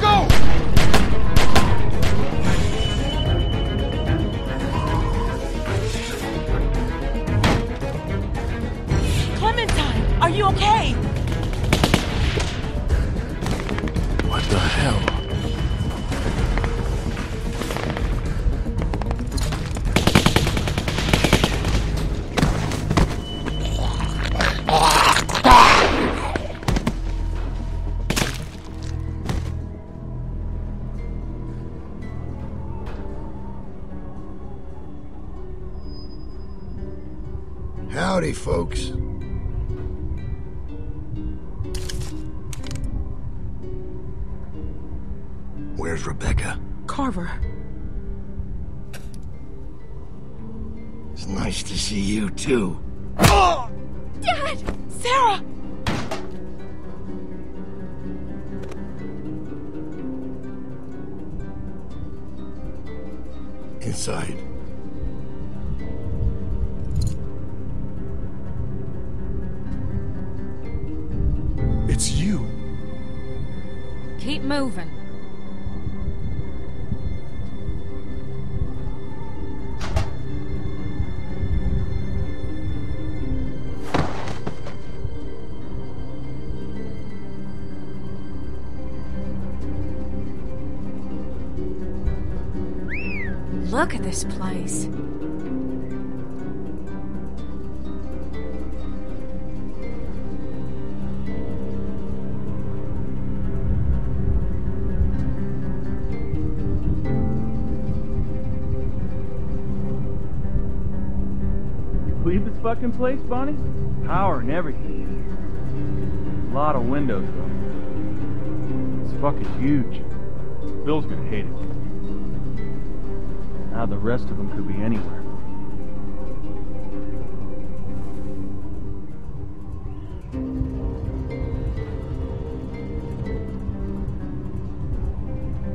Go! Clementine, are you okay? Howdy, folks. Where's Rebecca? Carver. It's nice to see you, too. Dad! Sarah! Inside. Moving. Look at this place. Fucking place, Bonnie? Power and everything. A lot of windows, though. It's fucking huge. Bill's gonna hate it. Now the rest of them could be anywhere.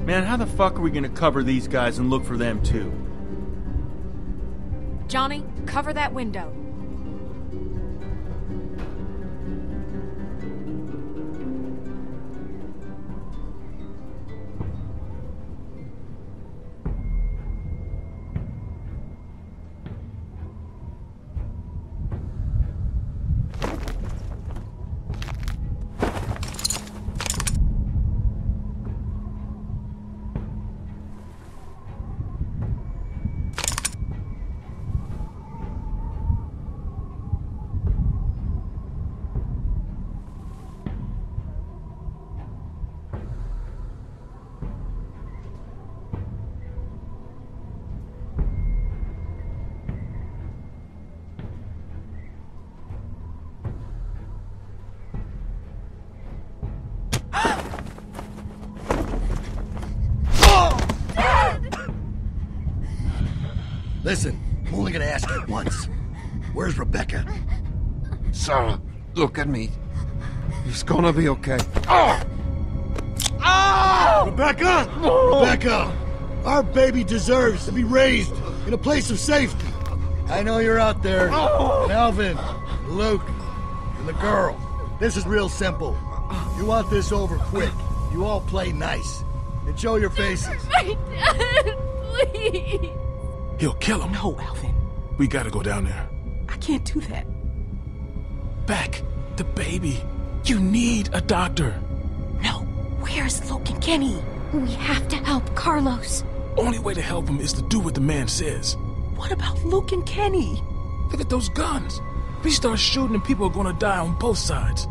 Man, how the fuck are we gonna cover these guys and look for them too? Johnny, cover that window. Listen, I'm only gonna ask you once. Where's Rebecca? Sarah, look at me. It's gonna be okay. Ah! Ah! Rebecca! Rebecca! Our baby deserves to be raised in a place of safety. I know you're out there. And Alvin, Luke, and the girl. This is real simple. You want this over quick. You all play nice. And show your faces. My dad, please. He'll kill him. No, Alvin. We gotta go down there. I can't do that. Beck, the baby. You need a doctor. No. Where's Luke and Kenny? We have to help Carlos. Only way to help him is to do what the man says. What about Luke and Kenny? Look at those guns. If we start shooting and people are gonna die on both sides.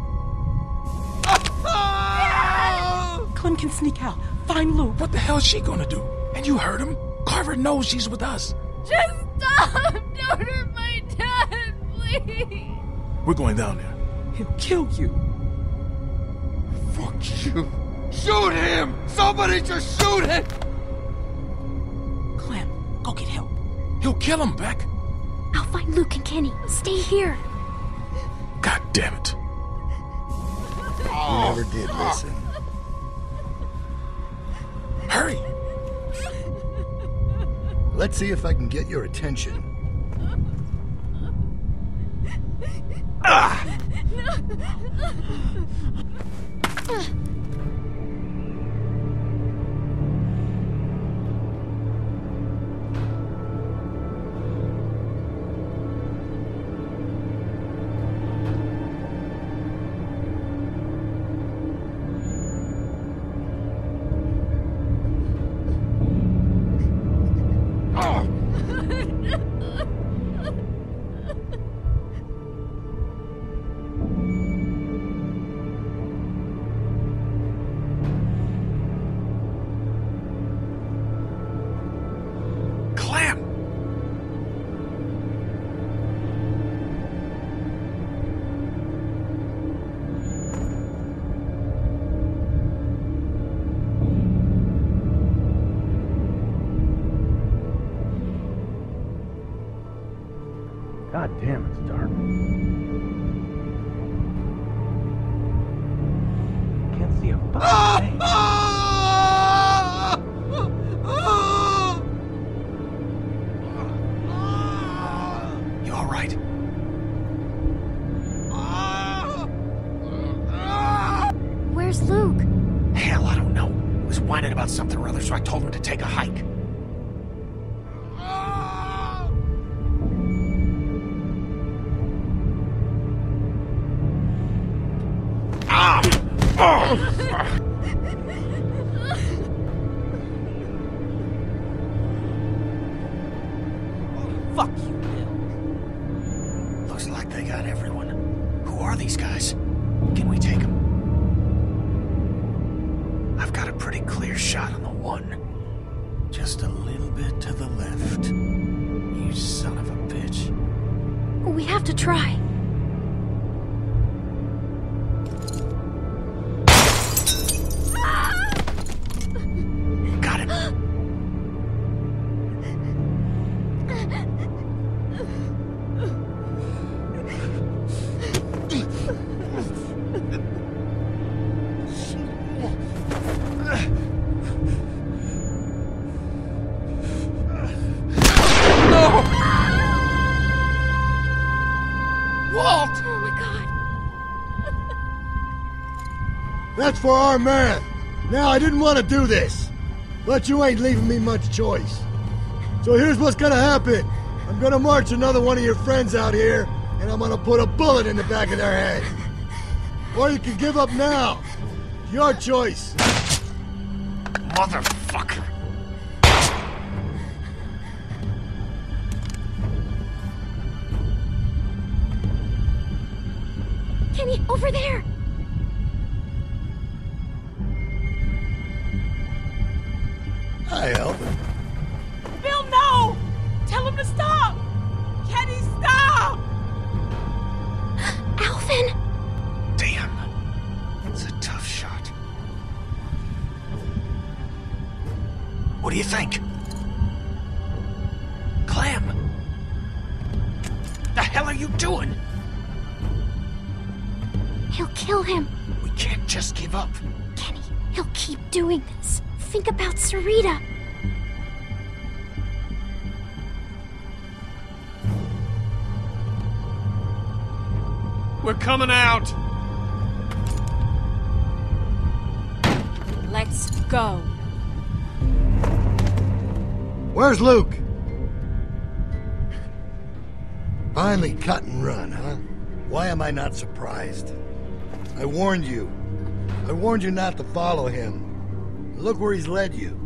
Clem can sneak out. Find Luke. What the hell is she gonna do? And you heard him. Carver knows she's with us. Just stop! Don't hurt my dad, please! We're going down there. He'll kill you. Fuck you. Shoot him! Somebody just shoot him! Clem, go get help. He'll kill him, Beck. I'll find Luke and Kenny. Stay here. God damn it. You never did listen. Hurry. Let's see if I can get your attention. Ah! Clem! God damn, it's dark. Can't see a fucking thing. You alright? Where's Luke? Hell, I don't know. He was whining about something or other, so I told him to take a hike. That's for our man. Now, I didn't want to do this, but you ain't leaving me much choice. So here's what's gonna happen. I'm gonna march another one of your friends out here, and I'm gonna put a bullet in the back of their head. Or you can give up now. Your choice. Motherfucker. Kenny, over there. I help. Bill, no! Tell him to stop! Kenny, stop! Alvin! Damn. It's a tough shot. What do you think? Clem! The hell are you doing? He'll kill him. We can't just give up. Kenny, he'll keep doing this. Think about Sarita. We're coming out! Let's go. Where's Luke? Finally cut and run, huh? Why am I not surprised? I warned you. I warned you not to follow him. Look where he's led you.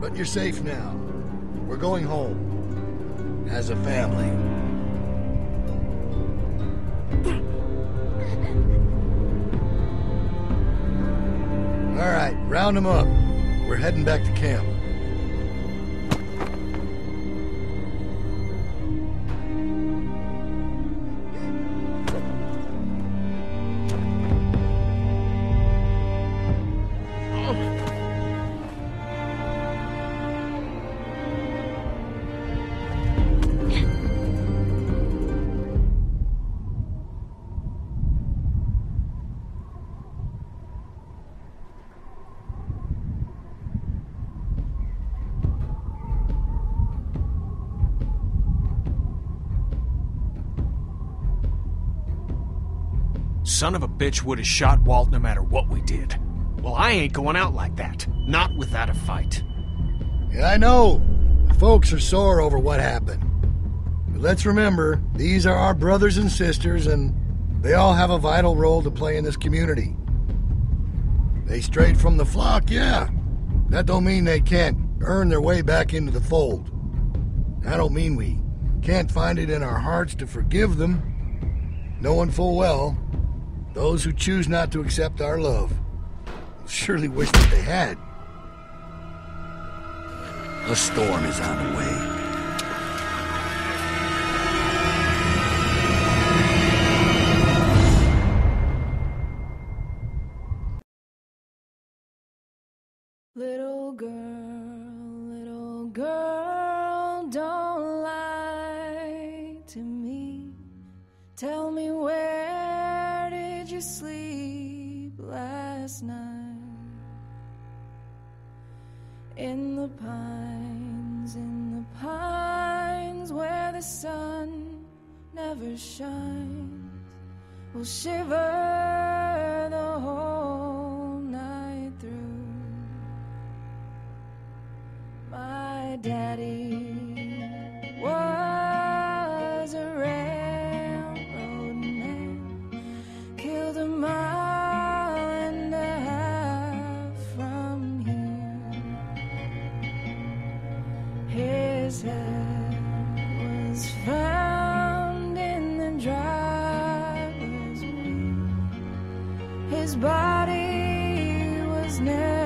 But you're safe now. We're going home. As a family. All right, round them up. We're heading back to camp. son of a bitch would have shot Walt no matter what we did. Well, I ain't going out like that. Not without a fight. Yeah, I know. The folks are sore over what happened. But let's remember, these are our brothers and sisters, and they all have a vital role to play in this community. They strayed from the flock, yeah. That don't mean they can't earn their way back into the fold. I don't mean we can't find it in our hearts to forgive them, knowing full well those who choose not to accept our love surely wish that they had. A storm is on the way. never shines will shiver the whole night through. My daddy. his body was never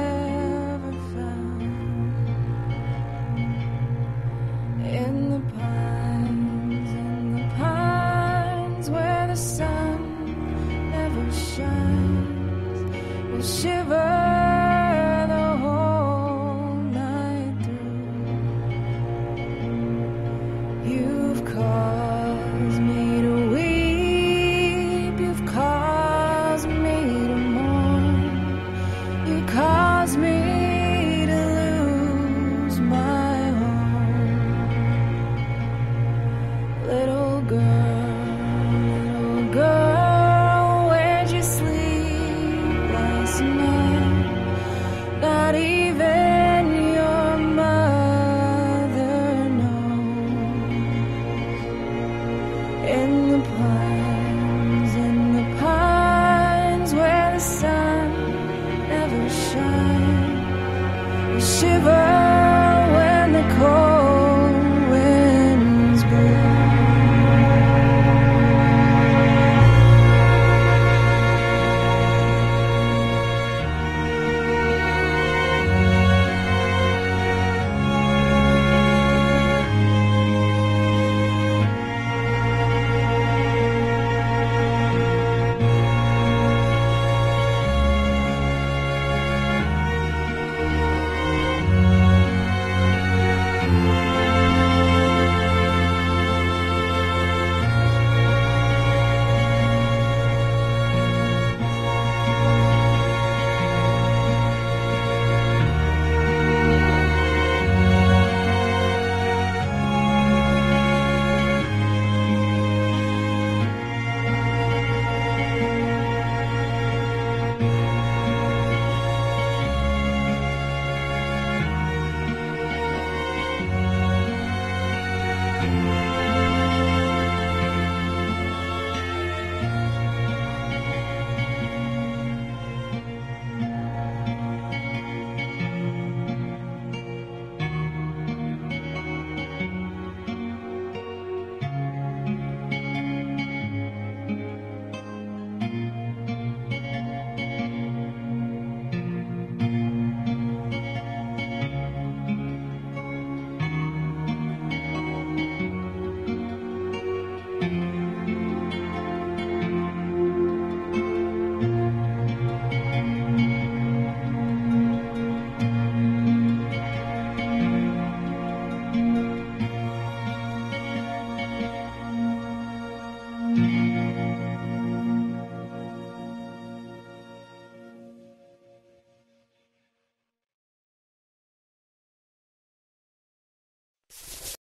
shiver.